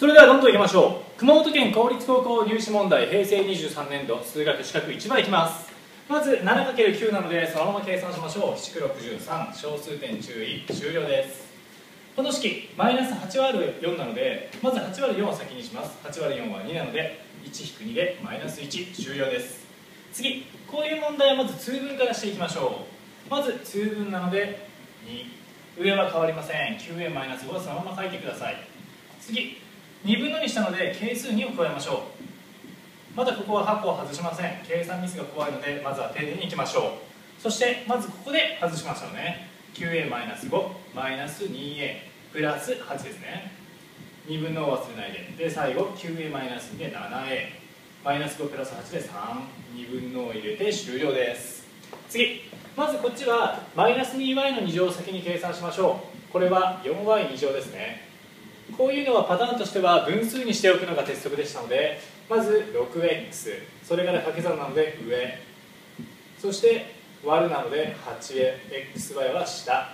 それではどんどんいきましょう。熊本県公立高校入試問題平成23年度数学四角1番いきます。まず 7×9 なのでそのまま計算しましょう。763小数点注意終了です。この式マイナス8割る4なのでまず8割る4を先にします。8割る4は2なので1-2でマイナス1終了です。次こういう問題はまず通分からしていきましょう。まず通分なので2上は変わりません。9a マイナス5はそのまま書いてください。次2分の2したので係数2を加えましょう。まだここは8個を外しません。計算ミスが怖いのでまずは丁寧にいきましょう。そしてまずここで外しましょうね。9a-5 マイナス 2a プラス8ですね。2分のを忘れないで。で最後 9a-2 で 7a マイナス5プラス8で32分のを入れて終了です。次。まずこっちはマイナス 2y の2乗を先に計算しましょう。これは 4y2 乗ですね。こういうのはパターンとしては分数にしておくのが鉄則でしたのでまず 6x それから掛け算なので上。そして割るなので 8xy は下。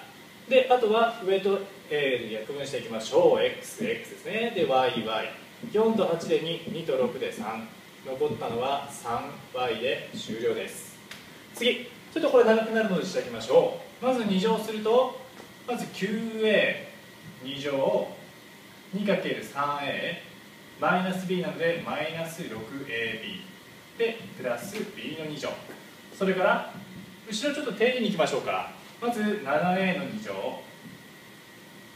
であとは上と A で約分していきましょう。xx ですね。で yy4 と8で22と6で3残ったのは 3y で終了です。次。ちょっとこれ長くなるのでしていきましょう。まず2乗するとまず 9a2 乗 2×3a マイナス b なのでマイナス 6ab でプラス b の2乗。それから後ろちょっと丁寧にいきましょうか。まず 7a の2乗。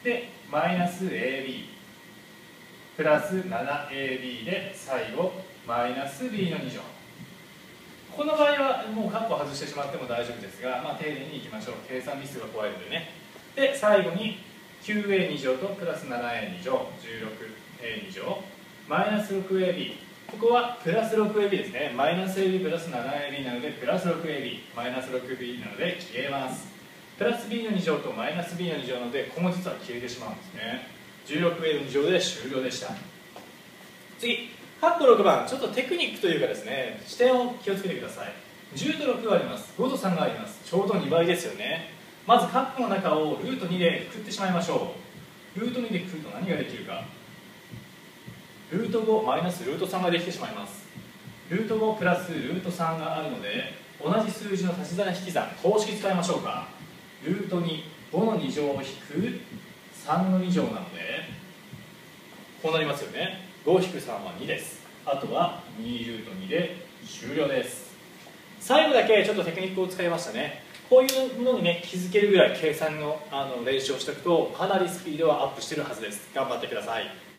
でマイナス ab プラス 7ab で最後マイナス b の2乗。この場合はもう括弧外してしまっても大丈夫ですが、まあ、丁寧にいきましょう。計算ミスが怖いのでね。で最後に 9a2 乗とプラス 7a2 乗 16a2 乗。マイナス 6ab ここはプラス 6ab ですね。マイナス ab プラス 7ab なのでプラス 6ab マイナス 6b なので消えます。プラス b の2乗とマイナス b の2乗なのでここも実は消えてしまうんですね。16a の2乗で終了でした。次。8個6番。ちょっとテクニックというかですね視点を気をつけてください。10と6があります。5と3があります。ちょうど2倍ですよね。まずカップの中をルート2でくくってしまいましょう。ルート2でくくると何ができるか。ルート5マイナスルート3ができてしまいます。ルート5プラスルート3があるので同じ数字の足し算引き算公式使いましょうか。ルート25の2乗を引く3の2乗なのでこうなりますよね。5引く3は2です。あとは2ルート2で終了です。最後だけちょっとテクニックを使いましたね。こういうものにね気づけるぐらい計算のあの練習をしておくとかなりスピードはアップしてるはずです。頑張ってください。